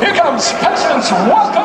Here comes President's Welcome!